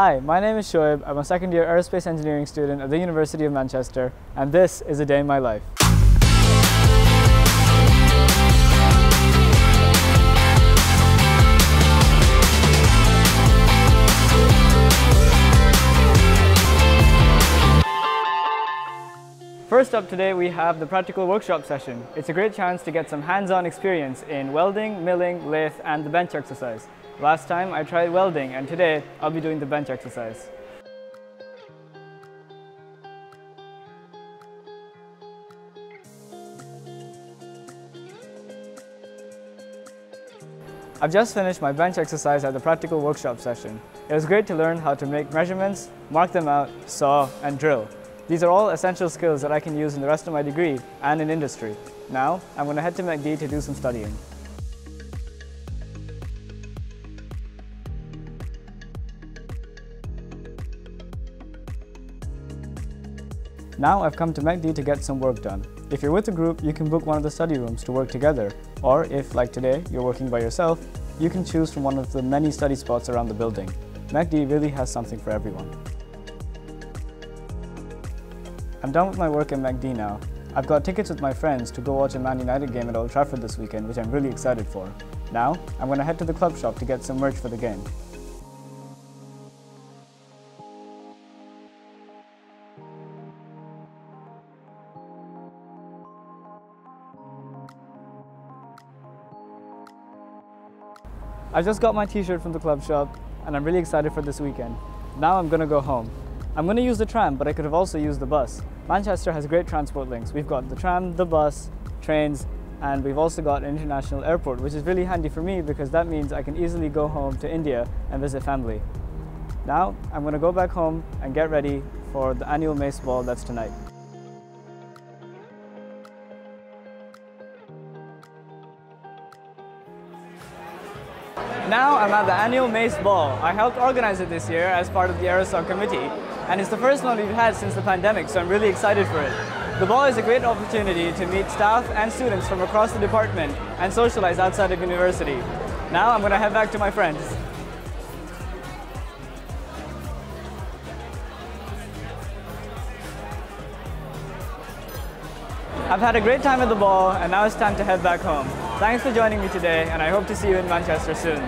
Hi, my name is Shoaib. I'm a second year aerospace engineering student at the University of Manchester, and this is a day in my life. First up today we have the practical workshop session. It's a great chance to get some hands-on experience in welding, milling, lathe and the bench exercise. Last time I tried welding and today I'll be doing the bench exercise. I've just finished my bench exercise at the practical workshop session. It was great to learn how to make measurements, mark them out, saw and drill. These are all essential skills that I can use in the rest of my degree and in industry. Now, I'm going to head to MECD to do some studying. Now I've come to MECD to get some work done. If you're with a group, you can book one of the study rooms to work together. Or if, like today, you're working by yourself, you can choose from one of the many study spots around the building. MECD really has something for everyone. I'm done with my work at MECD now. I've got tickets with my friends to go watch a Man United game at Old Trafford this weekend, which I'm really excited for. Now, I'm going to head to the club shop to get some merch for the game. I just got my t-shirt from the club shop and I'm really excited for this weekend. Now I'm to go home. I'm to use the tram, but I could have also used the bus. Manchester has great transport links. We've got the tram, the bus, trains, and we've also got an international airport, which is really handy for me because that means I can easily go home to India and visit family. Now, I'm to go back home and get ready for the annual Mace Ball that's tonight. Now I'm at the annual Mace Ball. I helped organize it this year as part of the AeroSoc committee, and it's the first one we've had since the pandemic, so I'm really excited for it. The ball is a great opportunity to meet staff and students from across the department and socialize outside of university. Now I'm going to head back to my friends. I've had a great time at the ball and now it's time to head back home. Thanks for joining me today and I hope to see you in Manchester soon.